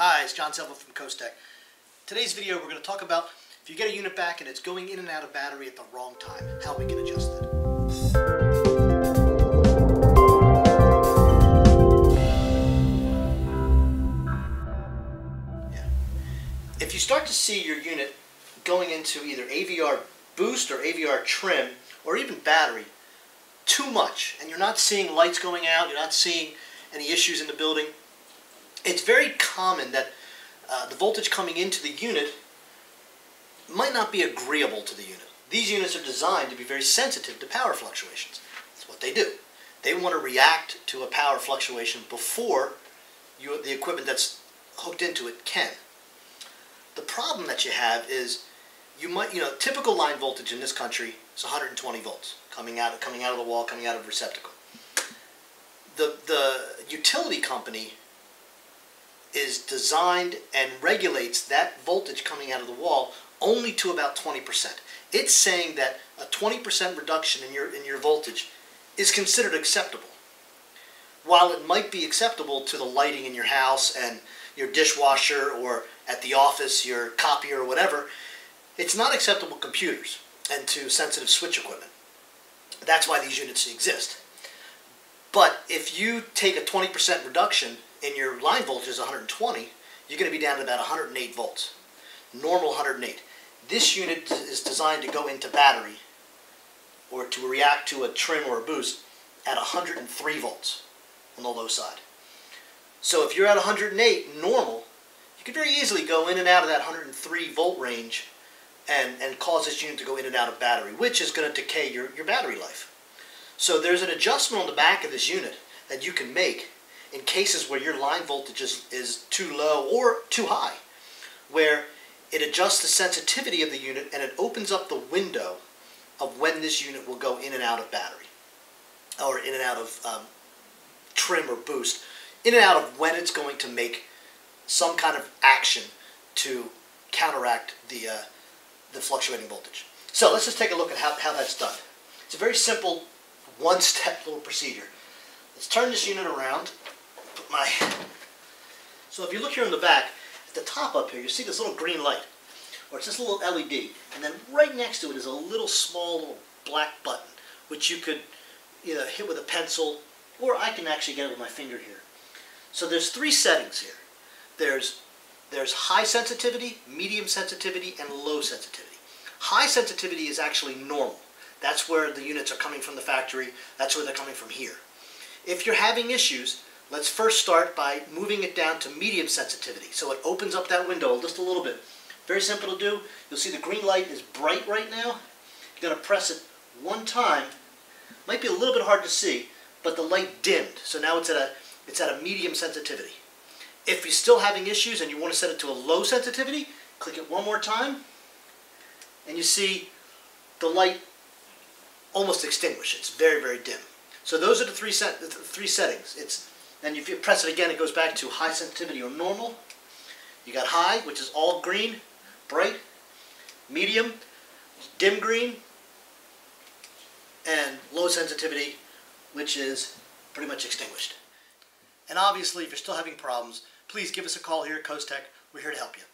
Hi, it's John Silva from CoastTec. Today's video we're going to talk about if you get a unit back and it's going in and out of battery at the wrong time, how we can adjust it. Yeah. If you start to see your unit going into either AVR boost or AVR trim or even battery too much and you're not seeing lights going out, you're not seeing any issues in the building, it's very common that uh, the voltage coming into the unit might not be agreeable to the unit. These units are designed to be very sensitive to power fluctuations. That's what they do. They want to react to a power fluctuation before you, the equipment that's hooked into it can. The problem that you have is you might, you know, typical line voltage in this country is 120 volts coming out, coming out of the wall, coming out of receptacle. The, the utility company is designed and regulates that voltage coming out of the wall only to about 20%. It's saying that a 20% reduction in your, in your voltage is considered acceptable. While it might be acceptable to the lighting in your house and your dishwasher or at the office, your copier or whatever, it's not acceptable to computers and to sensitive switch equipment. That's why these units exist. But if you take a 20% reduction and your line voltage is 120, you're going to be down to about 108 volts. Normal 108. This unit is designed to go into battery or to react to a trim or a boost at 103 volts on the low side. So if you're at 108 normal, you could very easily go in and out of that 103 volt range and, and cause this unit to go in and out of battery, which is going to decay your, your battery life. So there's an adjustment on the back of this unit that you can make in cases where your line voltage is, is too low or too high, where it adjusts the sensitivity of the unit and it opens up the window of when this unit will go in and out of battery or in and out of um, trim or boost, in and out of when it's going to make some kind of action to counteract the, uh, the fluctuating voltage. So let's just take a look at how, how that's done. It's a very simple one-step little procedure. Let's turn this unit around my... So if you look here in the back, at the top up here, you see this little green light, or it's this little LED, and then right next to it is a little small little black button, which you could either hit with a pencil, or I can actually get it with my finger here. So there's three settings here. There's, there's high sensitivity, medium sensitivity, and low sensitivity. High sensitivity is actually normal. That's where the units are coming from the factory. That's where they're coming from here. If you're having issues, Let's first start by moving it down to medium sensitivity. So it opens up that window just a little bit. Very simple to do. You'll see the green light is bright right now. You're going to press it one time. Might be a little bit hard to see, but the light dimmed. So now it's at a, it's at a medium sensitivity. If you're still having issues and you want to set it to a low sensitivity, click it one more time, and you see the light almost extinguish. It's very, very dim. So those are the three, set, the three settings. It's and if you press it again, it goes back to high sensitivity or normal. You got high, which is all green, bright, medium, dim green, and low sensitivity, which is pretty much extinguished. And obviously, if you're still having problems, please give us a call here at CoastTec. We're here to help you.